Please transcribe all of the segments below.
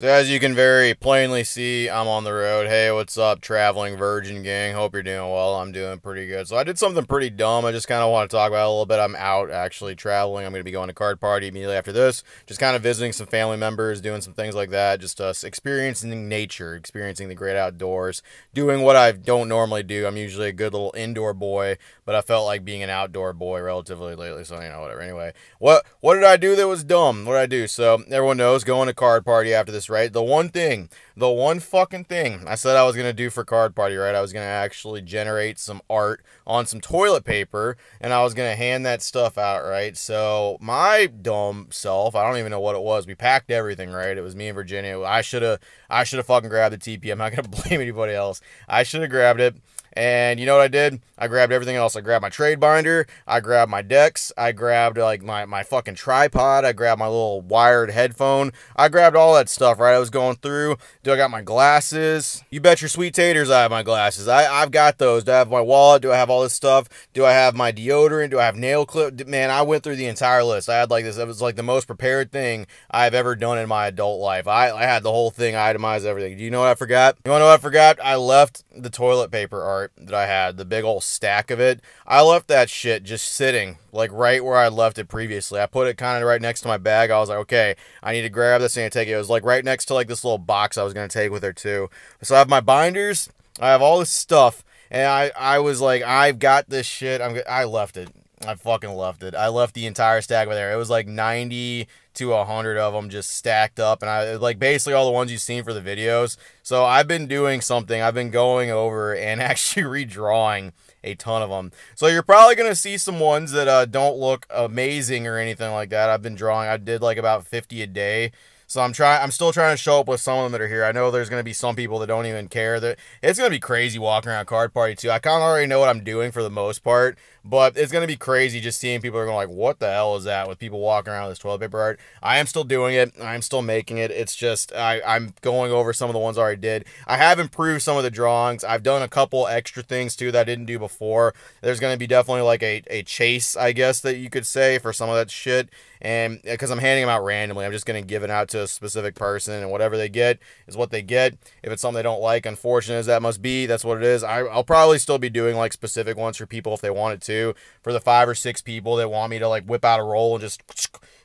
So as you can very plainly see, I'm on the road. Hey, what's up, traveling virgin gang? Hope you're doing well. I'm doing pretty good. So I did something pretty dumb. I just kind of want to talk about a little bit. I'm out actually traveling. I'm going to be going to card party immediately after this. Just kind of visiting some family members, doing some things like that. Just uh, experiencing nature, experiencing the great outdoors, doing what I don't normally do. I'm usually a good little indoor boy, but I felt like being an outdoor boy relatively lately. So you know, whatever. Anyway, what what did I do that was dumb? What did I do? So everyone knows going to card party after this right? The one thing, the one fucking thing I said I was going to do for Card Party, right? I was going to actually generate some art on some toilet paper and I was going to hand that stuff out, right? So my dumb self, I don't even know what it was. We packed everything, right? It was me and Virginia. I should have I should have fucking grabbed the TP. I'm not going to blame anybody else. I should have grabbed it. And you know what I did? I grabbed everything else. I grabbed my trade binder. I grabbed my decks. I grabbed like my, my fucking tripod. I grabbed my little wired headphone. I grabbed all that stuff, right? I was going through. Do I got my glasses? You bet your sweet taters I have my glasses. I, I've got those. Do I have my wallet? Do I have all this stuff? Do I have my deodorant? Do I have nail clip? Man, I went through the entire list. I had like this. It was like the most prepared thing I've ever done in my adult life. I, I had the whole thing itemized, everything. Do you know what I forgot? You want to know what I forgot? I left the toilet paper art that I had, the big old stack of it, I left that shit just sitting like right where I left it previously. I put it kind of right next to my bag. I was like, okay, I need to grab this and take it. It was like right next to like this little box I was gonna take with her too. So I have my binders, I have all this stuff, and I I was like, I've got this shit. I'm I left it. I fucking left it. I left the entire stack over there. It was like 90 to 100 of them just stacked up. And I like basically all the ones you've seen for the videos. So I've been doing something. I've been going over and actually redrawing a ton of them. So you're probably going to see some ones that uh, don't look amazing or anything like that. I've been drawing. I did like about 50 a day. So I'm trying. I'm still trying to show up with some of them that are here. I know there's going to be some people that don't even care. That it's going to be crazy walking around card party too. I kind of already know what I'm doing for the most part, but it's going to be crazy just seeing people are going like, "What the hell is that?" With people walking around with this toilet paper art. I am still doing it. I'm still making it. It's just I, I'm going over some of the ones I already did. I have improved some of the drawings. I've done a couple extra things too that I didn't do before. There's going to be definitely like a, a chase, I guess that you could say for some of that shit. And because I'm handing them out randomly, I'm just going to give it out to a specific person, and whatever they get is what they get. If it's something they don't like, unfortunate as that must be, that's what it is. I, I'll probably still be doing like specific ones for people if they wanted to. For the five or six people that want me to like whip out a roll and just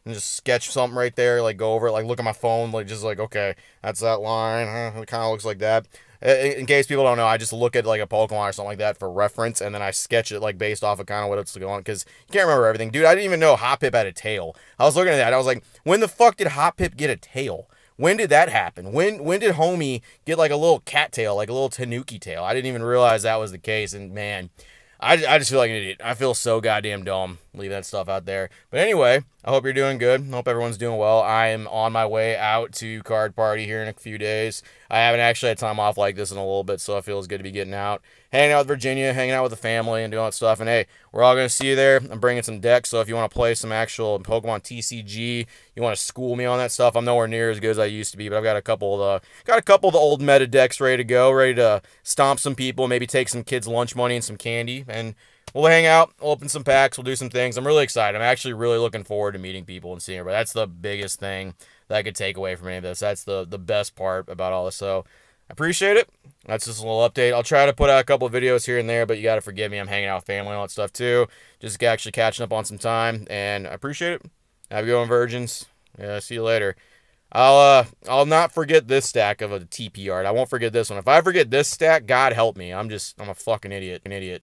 and just sketch something right there, like go over it, like look at my phone, like just like okay, that's that line. It kind of looks like that in case people don't know, I just look at like a Pokemon or something like that for reference, and then I sketch it like based off of kind of what it's going. Because you can't remember everything, dude. I didn't even know Hoppip had a tail. I was looking at that. I was like, when the fuck did Hoppip get a tail? When did that happen? When when did Homie get like a little cat tail, like a little Tanuki tail? I didn't even realize that was the case. And man, I, I just feel like an idiot. I feel so goddamn dumb leave that stuff out there. But anyway, I hope you're doing good. Hope everyone's doing well. I am on my way out to card party here in a few days. I haven't actually had time off like this in a little bit, so it feels good to be getting out, hanging out with Virginia, hanging out with the family, and doing that stuff. And hey, we're all gonna see you there. I'm bringing some decks, so if you want to play some actual Pokemon TCG, you want to school me on that stuff. I'm nowhere near as good as I used to be, but I've got a couple of the got a couple of the old meta decks ready to go, ready to stomp some people, maybe take some kids' lunch money and some candy, and we'll hang out, we'll open some packs, we'll do some things. I'm really excited. I'm actually really looking forward to meeting people and seeing everybody. That's the biggest thing that I could take away from any of this. That's the the best part about all this. So I appreciate it. That's just a little update. I'll try to put out a couple videos here and there, but you got to forgive me. I'm hanging out with family and all that stuff too. Just actually catching up on some time, and I appreciate it. Have a good one, virgins. Yeah, see you later. I'll uh I'll not forget this stack of a TP art. I won't forget this one. If I forget this stack, God help me. I'm just I'm a fucking idiot. An idiot.